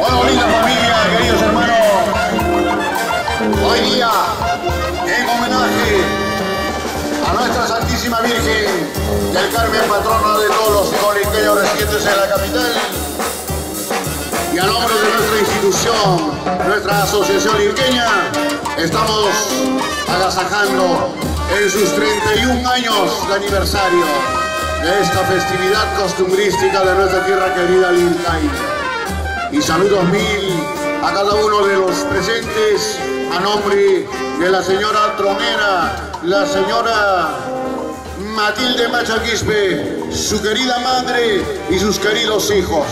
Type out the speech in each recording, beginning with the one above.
Bueno, linda familia, queridos hermanos. Hoy día, en homenaje a nuestra Santísima Virgen del Carmen, patrona de todos los coliqueños residentes en la capital, y a nombre de nuestra institución, nuestra asociación irqueña, estamos agasajando en sus 31 años de aniversario de esta festividad costumbrística de nuestra tierra querida Lircay. Y saludos mil a cada uno de los presentes a nombre de la señora Tronera, la señora Matilde Machaquispe, su querida madre y sus queridos hijos.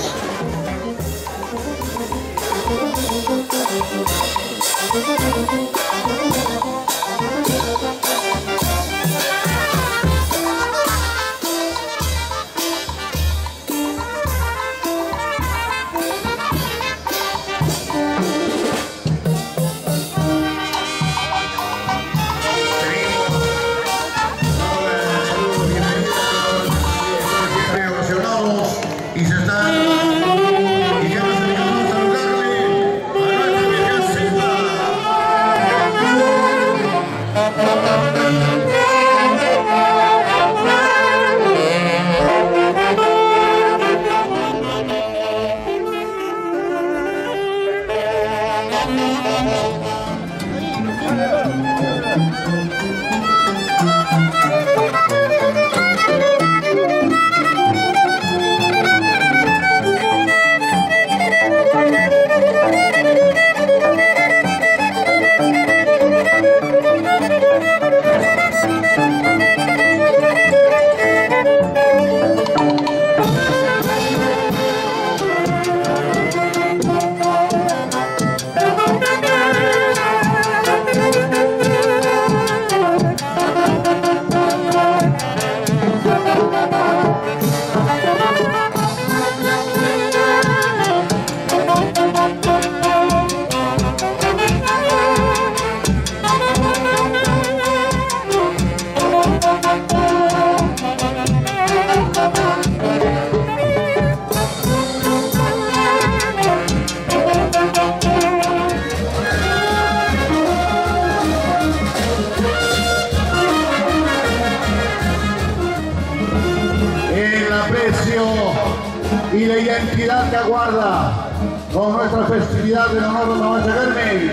La identidad que aguarda con nuestra festividad en honor a nuestra Carmen,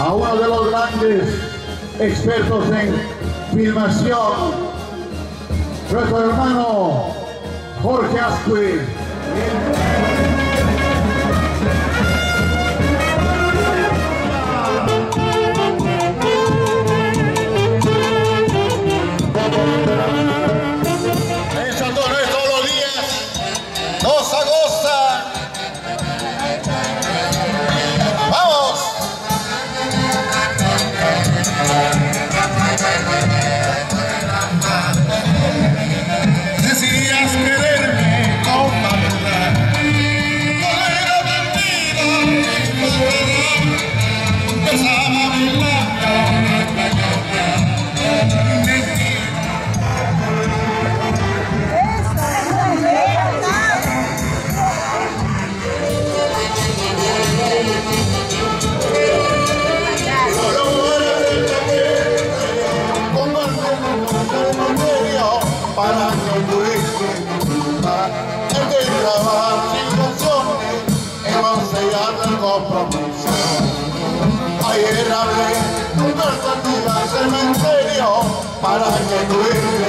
a uno de los grandes expertos en filmación, nuestro hermano Jorge Ascue. Para que pudiste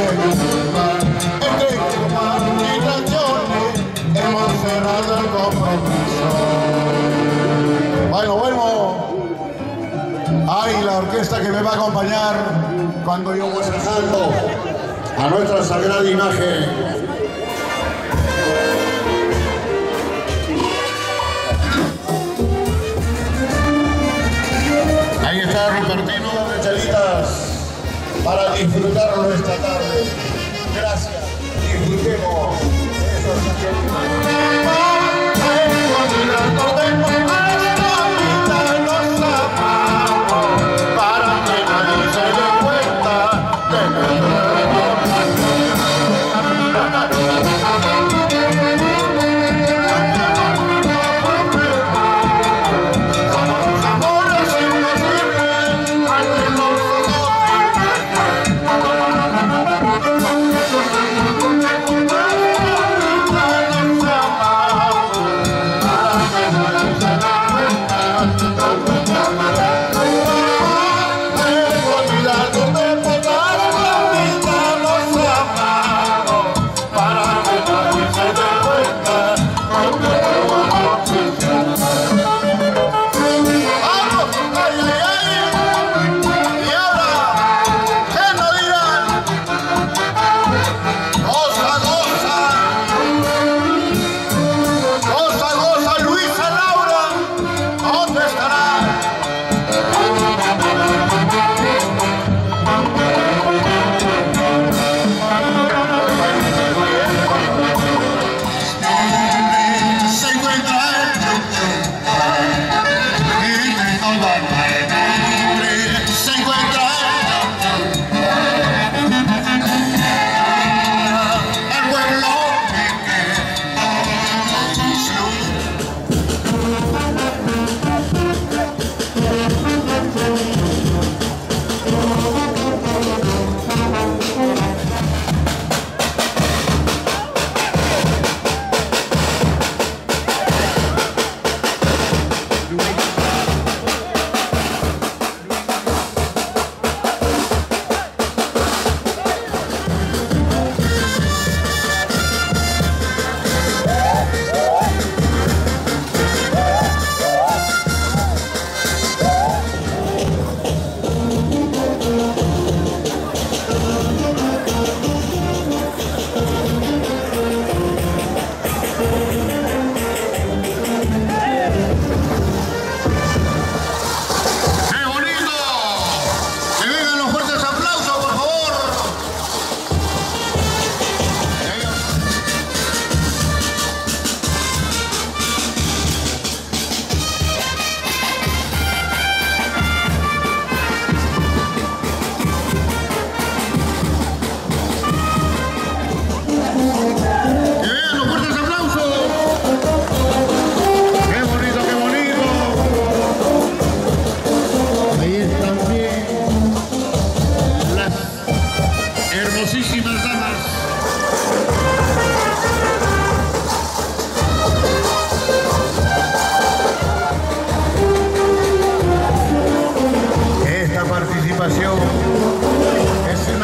el que trabajar sin canciones hemos cerrado el compromiso. Bueno, bueno. Hay la orquesta que me va a acompañar cuando yo voy rezando a nuestra sagrada imagen. Ahí está Rupertino para disfrutar nuestra tarde. Gracias. Disfrutemos esos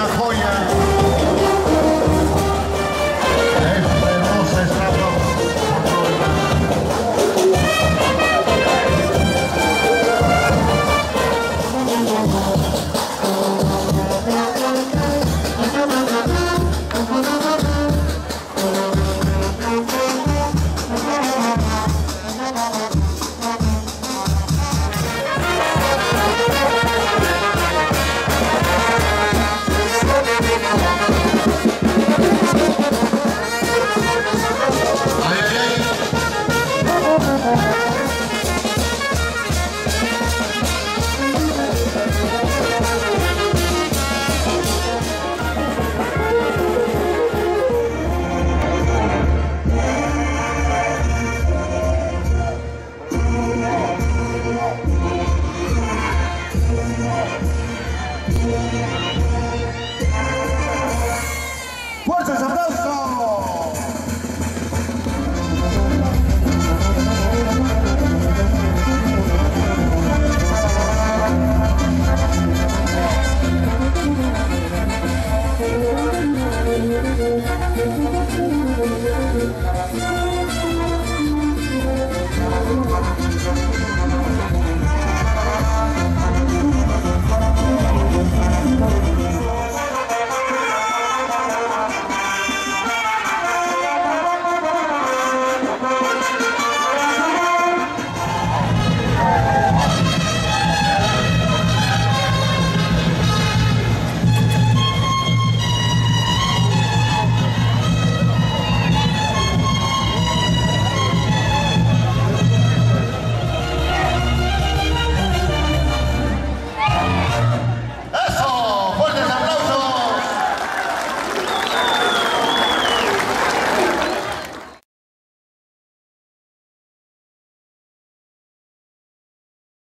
California.